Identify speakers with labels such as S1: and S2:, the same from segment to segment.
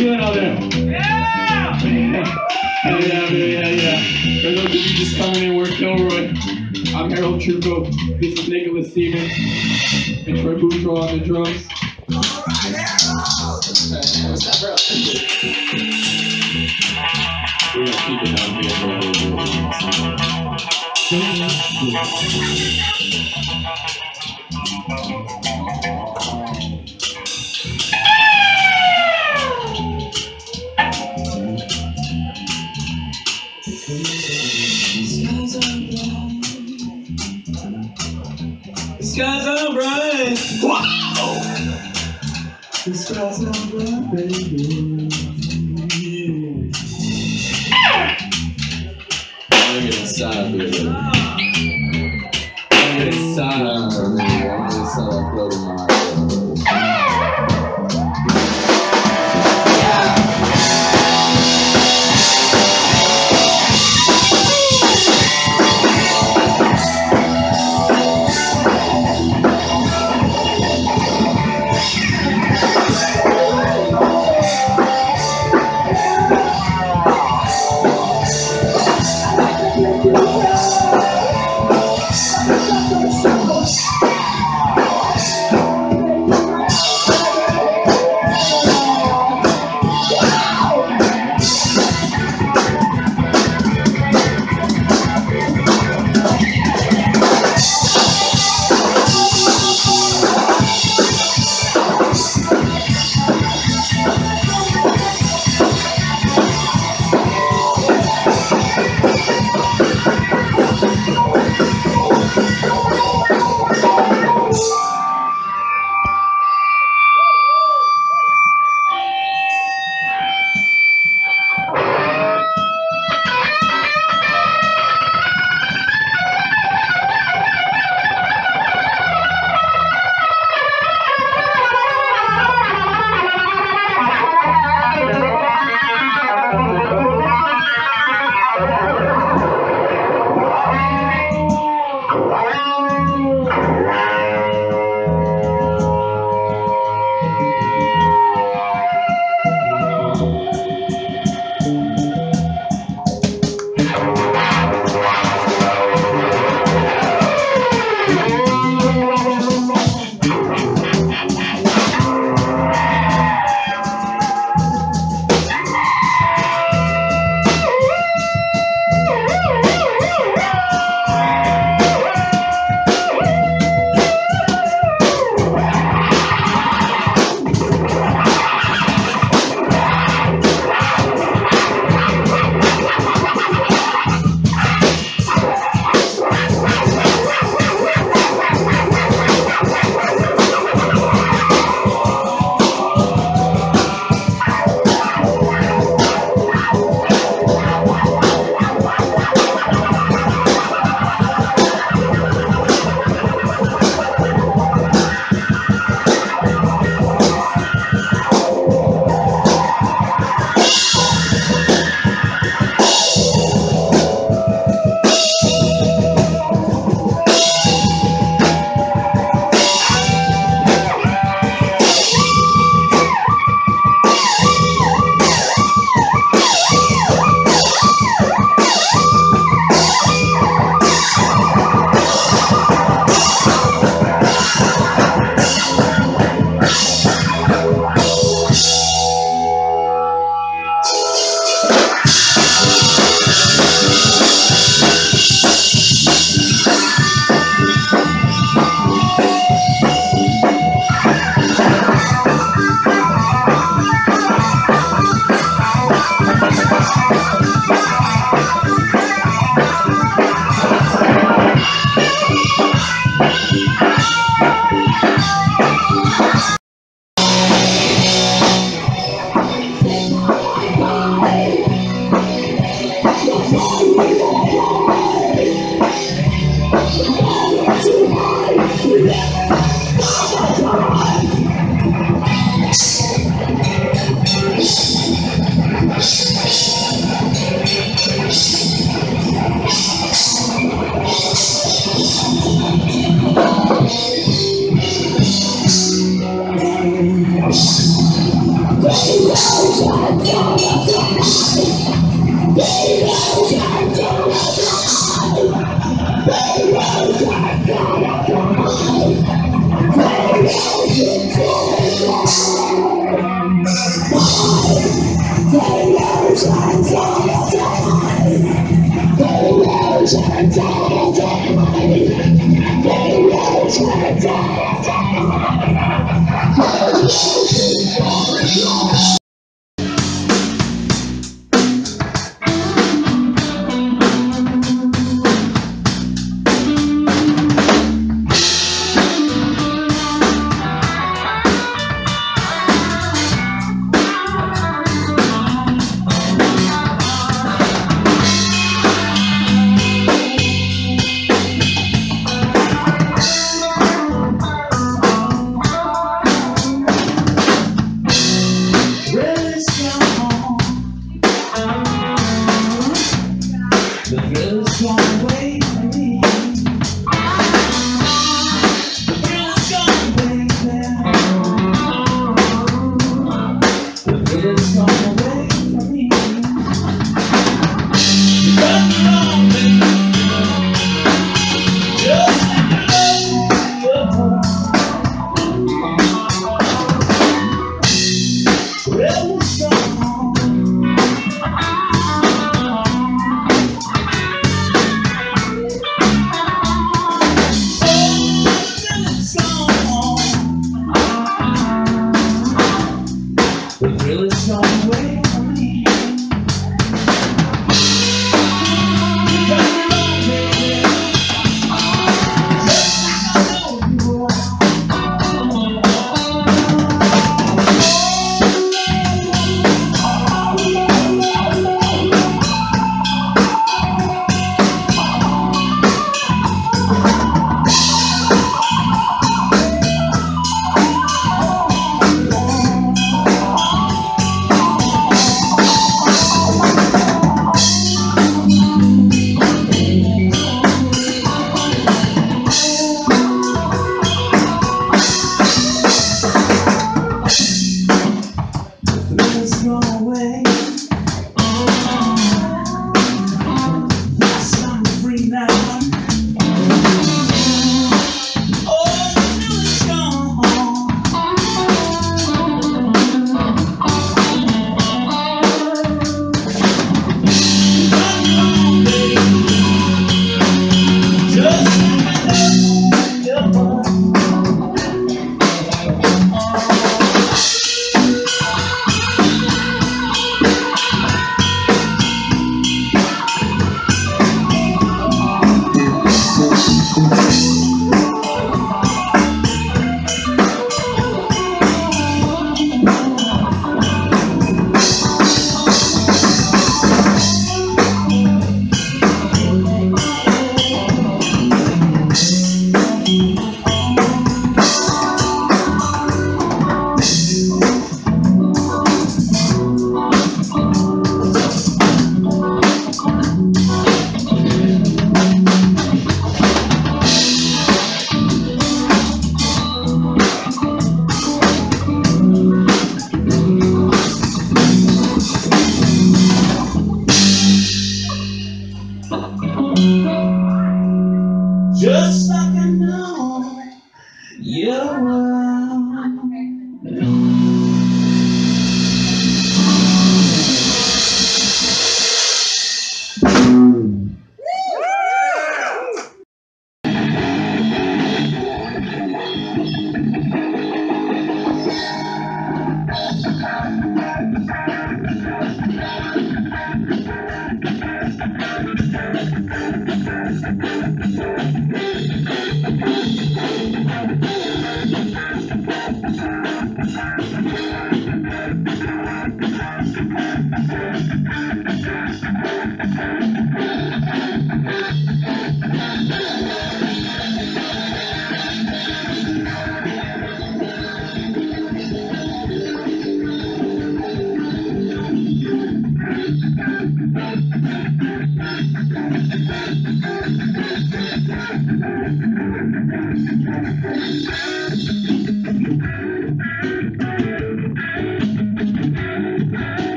S1: feeling out there?
S2: Yeah!
S1: Yeah, yeah, yeah, yeah. For those of you just coming in, we're Kilroy. I'm Harold Truco. This is Nicholas Stevens. And Troy Boutro on the drums. We're gonna keep it down here for a little bit.
S2: The
S1: Really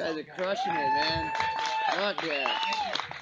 S1: guys are
S3: crushing it,
S4: man. Fuck yeah.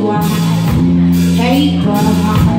S4: Had paper